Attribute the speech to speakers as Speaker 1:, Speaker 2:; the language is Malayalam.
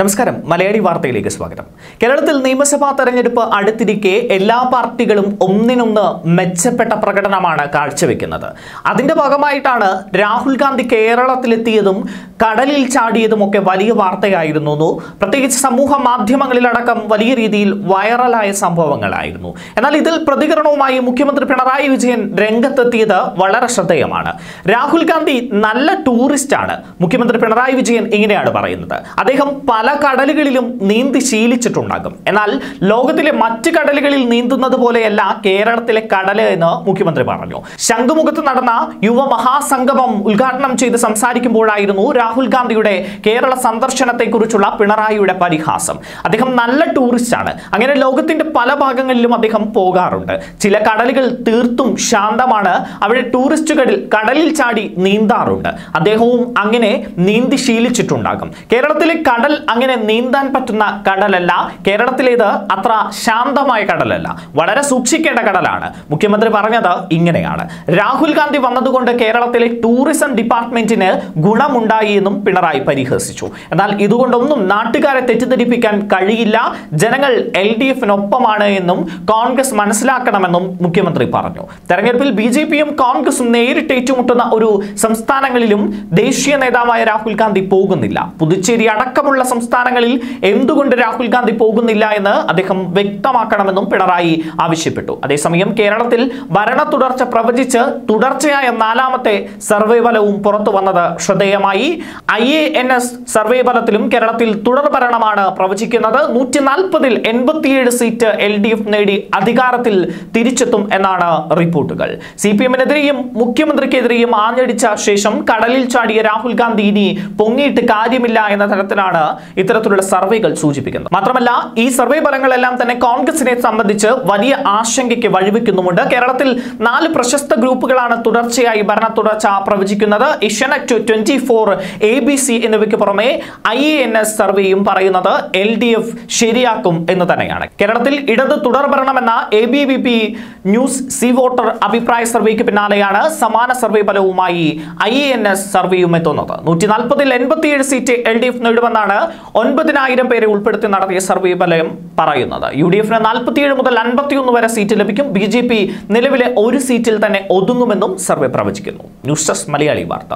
Speaker 1: നമസ്കാരം. മലയാളി വാർത്തയിലേക്ക് സ്വാഗതം. കേരളത്തിൽ നിയമസഭാ തെരഞ്ഞെടുപ്പ് അടുത്തിരിക്കെ എല്ലാ പാർട്ടികളും ഒന്നിനൊന്ന് മെച്ചപ്പെട്ട പ്രകടനമാണ് കാഴ്ചവെക്കുന്നത്. അതിന്റെ ഭാഗമായിട്ടാണ് രാഹുൽ ഗാന്ധി കേരളത്തിലെത്തിയതും കടലിൽ ചാടിയതും ഒക്കെ വലിയ വാർത്തയായിരുന്നു. പ്രത്യേകിച്ച് സമൂഹ മാധ്യമങ്ങളിലടക്കം വലിയ രീതിയിൽ വൈറലായ സംഭവങ്ങളായിരുന്നു. എന്നാൽ ഇതിൽ പ്രതികരണവുമായി മുഖ്യമന്ത്രി പിണറായി വിജയൻ രംഗത്തെത്തിയത് വളരെ ശ്രദ്ധേയമാണ്. രാഹുൽ ഗാന്ധി നല്ല ടൂറിസ്റ്റ് ആണ് മുഖ്യമന്ത്രി പിണറായി വിജയൻ ഇങ്ങനെയാണ് പറയുന്നത്. അദ്ദേഹം കടലുകളിലും നീന്തി ശീലിച്ചിട്ടുണ്ടാകും. എന്നാൽ ലോകത്തിലെ മറ്റ് കടലുകളിൽ നീന്തുന്നത് പോലെയല്ല കേരളത്തിലെ കടൽ എന്ന് മുഖ്യമന്ത്രി പറഞ്ഞു. ശംഖുമുഖത്ത് നടന്ന യുവ മഹാസംഗമം ഉദ്ഘാടനം ചെയ്ത് സംസാരിക്കുമ്പോഴായിരുന്നു രാഹുൽ ഗാന്ധിയുടെ കേരള സന്ദർശനത്തെക്കുറിച്ചുള്ള പിണറായിയുടെ പരിഹാസം. അദ്ദേഹം നല്ല ടൂറിസ്റ്റ് ആണ് അങ്ങനെ ലോകത്തിന്റെ പല ഭാഗങ്ങളിലും അദ്ദേഹം പോകാറുണ്ട്. ചില കടലുകൾ തീർത്തും ശാന്തമാണ്. അവിടെ ടൂറിസ്റ്റുകളിൽ കടലിൽ ചാടി നീന്താറുണ്ട്. അദ്ദേഹവും അങ്ങനെ നീന്തി ശീലിച്ചിട്ടുണ്ടാകും. കേരളത്തിലെ കടൽ അങ്ങനെ നീന്താൻ പറ്റുന്ന കടലല്ല. കേരളത്തിലേത് അത്ര ശാന്തമായ കടലല്ല. വളരെ സൂക്ഷിക്കേണ്ട കടലാണ്. മുഖ്യമന്ത്രി പറഞ്ഞത് ഇങ്ങനെയാണ്. രാഹുൽ ഗാന്ധി വന്നതുകൊണ്ട് കേരളത്തിലെ ടൂറിസം ഡിപ്പാർട്ട്മെന്റിന് ഗുണമുണ്ടായി എന്നും പിണറായി പരിഹസിച്ചു. എന്നാൽ ഇതുകൊണ്ടൊന്നും നാട്ടുകാരെ തെറ്റിദ്ധരിപ്പിക്കാൻ കഴിയില്ല. ജനങ്ങൾ എൽ ഡി എഫിനൊപ്പമാണ് എന്നും കോൺഗ്രസ് മനസ്സിലാക്കണമെന്നും മുഖ്യമന്ത്രി പറഞ്ഞു. തെരഞ്ഞെടുപ്പിൽ ബി ജെ പിയും കോൺഗ്രസും നേരിട്ട് ഏറ്റുമുട്ടുന്ന ഒരു സംസ്ഥാനങ്ങളിലും ദേശീയ നേതാവായ രാഹുൽ ഗാന്ധി പോകുന്നില്ല. പുതുച്ചേരി അടക്കമുള്ള സംസ്ഥാനങ്ങളിൽ എന്തുകൊണ്ട് രാഹുൽ ഗാന്ധി പോകുന്നില്ല എന്ന് അദ്ദേഹം വ്യക്തമാക്കണമെന്നും പിണറായി ആവശ്യപ്പെട്ടു. അതേസമയം കേരളത്തിൽ ഭരണ തുടർച്ച പ്രവചിച്ച് തുടർച്ചയായ നാലാമത്തെ സർവേ ഫലവും പുറത്തു വന്നത് ശ്രദ്ധേയമായി. I A N S survey ഫലത്തിലും കേരളത്തിൽ തുടർ ഭരണമാണ് പ്രവചിക്കുന്നത്. നൂറ്റി നാൽപ്പതിൽ എൺപത്തിയേഴ് സീറ്റ് എൽ ഡി എഫ് നേടി അധികാരത്തിൽ തിരിച്ചെത്തും എന്നാണ് റിപ്പോർട്ടുകൾ. സി പി എമ്മിനെതിരെയും മുഖ്യമന്ത്രിക്കെതിരെയും ആഞ്ഞടിച്ച ശേഷം കടലിൽ ചാടിയ രാഹുൽ ഗാന്ധി ഇനി പൊങ്ങിയിട്ട് കാര്യമില്ല എന്ന തരത്തിലാണ് ഇത്തരത്തിലുള്ള സർവേകൾ സൂചിപ്പിക്കുന്നു. മാത്രമല്ല ഈ സർവേ ഫലങ്ങളെല്ലാം തന്നെ കോൺഗ്രസിനെ സംബന്ധിച്ച് വലിയ ആശങ്കയ്ക്ക് വഴിവെക്കുന്നുമുണ്ട്. കേരളത്തിൽ നാല് പ്രശസ്ത ഗ്രൂപ്പുകളാണ് തുടർച്ചയായി ഭരണ തുടർച്ച പ്രവചിക്കുന്നത്. Asianet twenty four A B C എന്നിവയ്ക്ക് പുറമെ ഐ എ എൻ എസ് സർവേയും പറയുന്നത് എൽ ഡി എഫ് ശരിയാക്കും എന്ന് തന്നെയാണ്. കേരളത്തിൽ ഇടത് തുടർ ഭരണമെന്ന A B V P news C voter അഭിപ്രായ സർവേക്ക് പിന്നാലെയാണ് സമാന സർവേ ഫലവുമായി ഐ എൻ എസ് സർവേയും എത്തുന്നത്. നൂറ്റി നാൽപ്പതിൽ എൺപത്തിയേഴ് സീറ്റ് എൽ ഡി എഫ് നേടുമെന്നാണ് ഒൻപതിനായിരം പേരെ ഉൾപ്പെടുത്തി നടത്തിയ സർവേ ഫലം പറയുന്നത്. യു ഡി എഫിന് നാൽപ്പത്തിയേഴ് മുതൽ അൻപത്തിയൊന്ന് വരെ സീറ്റ് ലഭിക്കും. ബി ജെ പി നിലവിലെ ഒരു സീറ്റിൽ തന്നെ ഒതുങ്ങുമെന്നും സർവേ പ്രവചിക്കുന്നു. News desk Malayali Vartha.